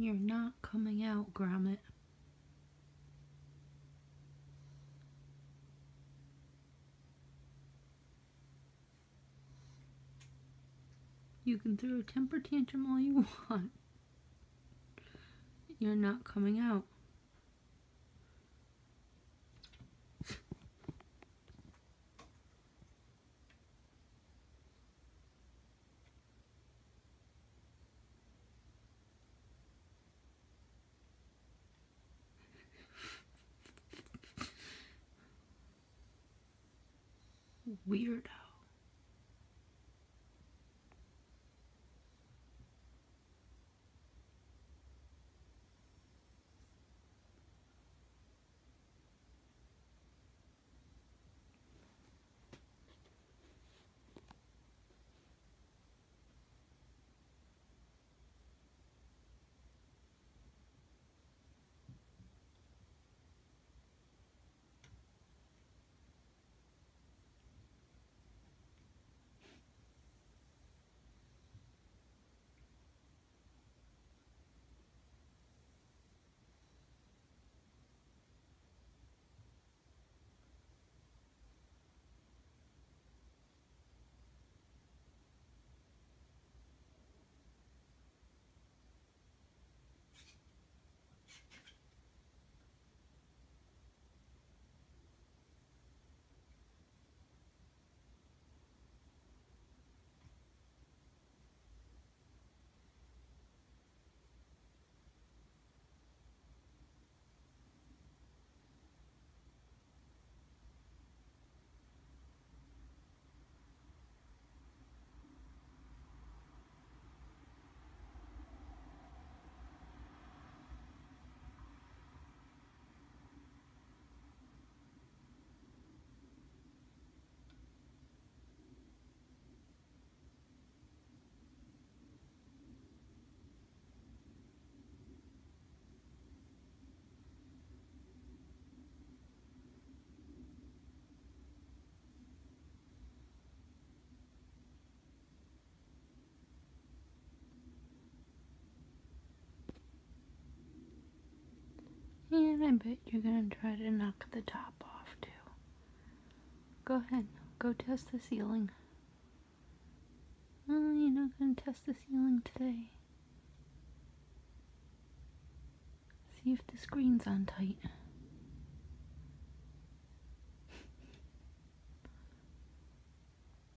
You're not coming out, Gromit. You can throw a temper tantrum all you want. You're not coming out. Weirdo. And I bet you're gonna try to knock the top off too. Go ahead, go test the ceiling. Oh, you're not gonna test the ceiling today. See if the screen's on tight.